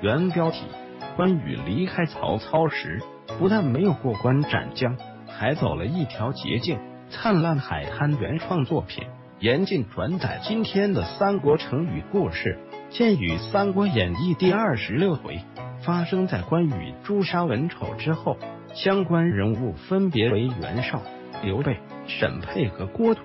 原标题：关羽离开曹操时，不但没有过关斩将，还走了一条捷径。灿烂海滩原创作品，严禁转载今天的三国成语故事。鉴于《三国演义》第二十六回发生在关羽诛杀文丑之后，相关人物分别为袁绍、刘备、沈佩和郭图。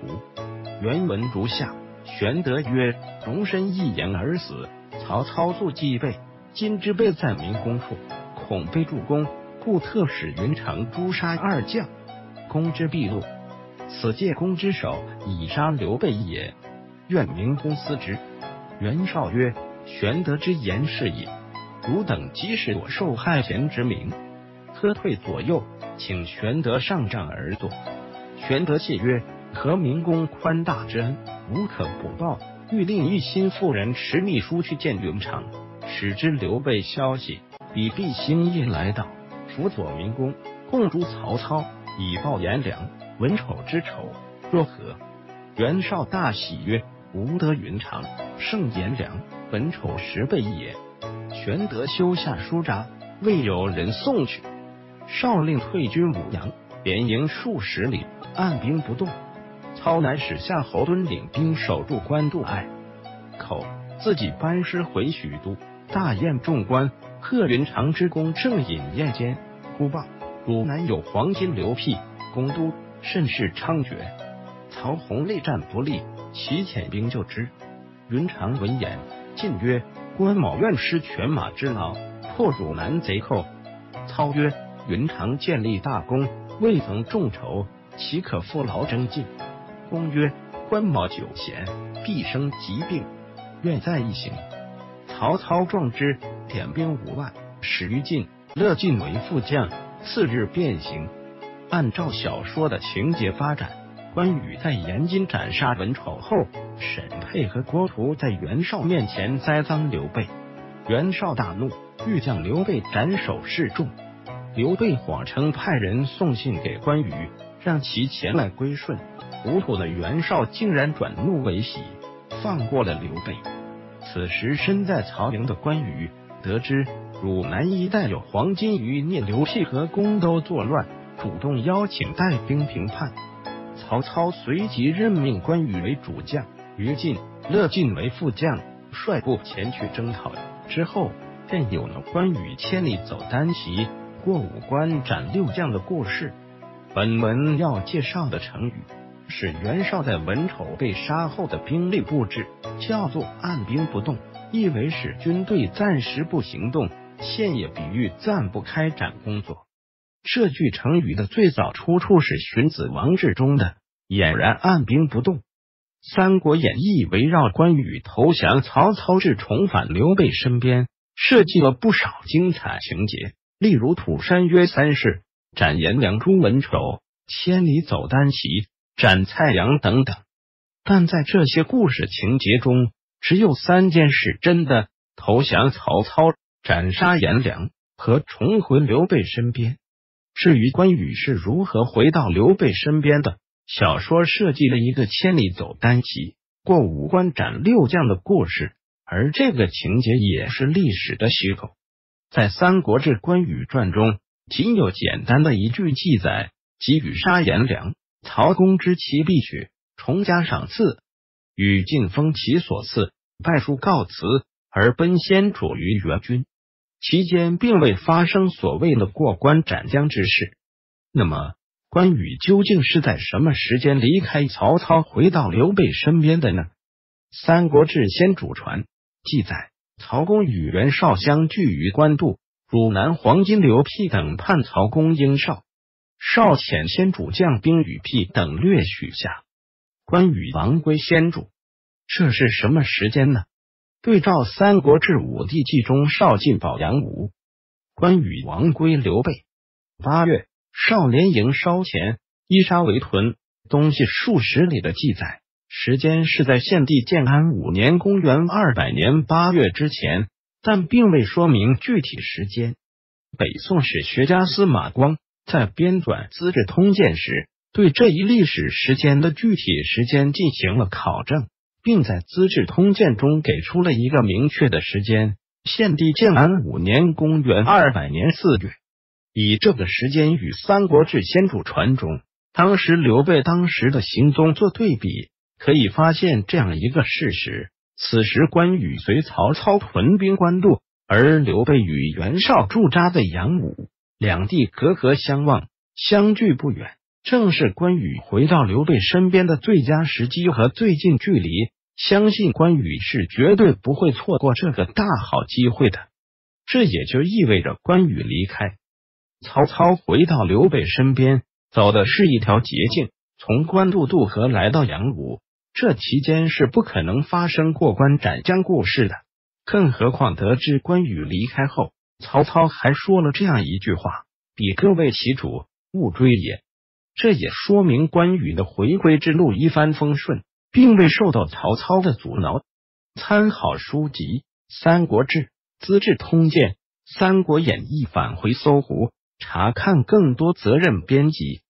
原文如下：玄德曰：“容身一言而死。”曹操素忌备，今之备在明公处，恐被助攻，故特使云长诛杀二将，攻之必怒。此借公之手以杀刘备也，愿明公思之。袁绍曰：“玄德之言是也。汝等即使我受害前之名，喝退左右，请玄德上帐而坐。”玄德谢曰：“何明公宽大之恩，无可不报。欲令一心妇人持秘书去见云长，使之刘备消息，比必星夜来到，辅佐明公，共诛曹操，以报颜良。”文丑之仇若何？袁绍大喜曰：“吾得云长，胜颜良，文丑十倍也。”玄德修下书札，未有人送去。少令退军五阳，连营数十里，按兵不动。操乃使夏侯惇领兵守住官渡隘口，自己班师回许都，大宴众官，贺云长之功。正饮宴间，忽报汝南有黄金流辟，攻都。甚是猖獗，曹洪内战不利，其遣兵救之。云长闻言，进曰：“关某愿施犬马之劳，破汝南贼寇。”操曰：“云长建立大功，未曾众筹，岂可负劳征进？”公曰：“关某久闲，必生疾病，愿再一行。”曹操壮之，点兵五万，使于禁，乐进为副将。次日便行。按照小说的情节发展，关羽在延津斩杀文丑后，沈佩和郭图在袁绍面前栽赃刘备，袁绍大怒，欲将刘备斩首示众。刘备谎称派人送信给关羽，让其前来归顺。糊涂的袁绍竟然转怒为喜，放过了刘备。此时身在曹营的关羽得知汝南一带有黄金余孽刘辟和宫都作乱。主动邀请带兵平叛，曹操随即任命关羽为主将，于禁、乐进为副将，率部前去征讨。之后便有了关羽千里走单骑，过五关斩六将的故事。本文要介绍的成语是袁绍在文丑被杀后的兵力布置，叫做按兵不动，意为使军队暂时不行动，现也比喻暂不开展工作。这句成语的最早出处是《荀子·王志》中的“俨然按兵不动”。《三国演义》围绕关羽投降曹操至重返刘备身边，设计了不少精彩情节，例如土山约三世、斩颜良、诛文丑、千里走单骑、斩蔡阳等等。但在这些故事情节中，只有三件事真的：投降曹操、斩杀颜良和重回刘备身边。至于关羽是如何回到刘备身边的，小说设计了一个千里走单骑、过五关斩六将的故事，而这个情节也是历史的虚构。在《三国志·关羽传》中，仅有简单的一句记载：“给予杀颜良，曹公知其必取，重加赏赐，与晋封其所赐，拜书告辞，而奔先主于援军。”期间并未发生所谓的过关斩将之事。那么，关羽究竟是在什么时间离开曹操，回到刘备身边的呢？《三国志先主传》记载，曹公与袁绍相聚于官渡，汝南黄金刘辟等叛曹公应绍，少遣先主将兵与辟等略许下，关羽王归先主。这是什么时间呢？对照《三国志武帝纪》中绍进保阳武，关羽王归刘备。八月，少年营烧钱，依沙为屯，东西数十里的记载，时间是在献帝建安五年（公元二百年）八月之前，但并未说明具体时间。北宋史学家司马光在编纂《资治通鉴》时，对这一历史时间的具体时间进行了考证。并在《资治通鉴》中给出了一个明确的时间，献帝建安五年（公元二百年）四月，以这个时间与《三国志·先主传》中当时刘备当时的行踪做对比，可以发现这样一个事实：此时关羽随曹操屯兵官渡，而刘备与袁绍驻扎在阳武，两地隔河相望，相距不远，正是关羽回到刘备身边的最佳时机和最近距离。相信关羽是绝对不会错过这个大好机会的。这也就意味着关羽离开曹操，回到刘备身边，走的是一条捷径，从官渡渡河来到阳武。这期间是不可能发生过关斩将故事的。更何况得知关羽离开后，曹操还说了这样一句话：“彼各为其主，勿追也。”这也说明关羽的回归之路一帆风顺。并未受到曹操的阻挠。参考书籍《三国志》《资治通鉴》《三国演义》，返回搜狐查看更多责任编辑。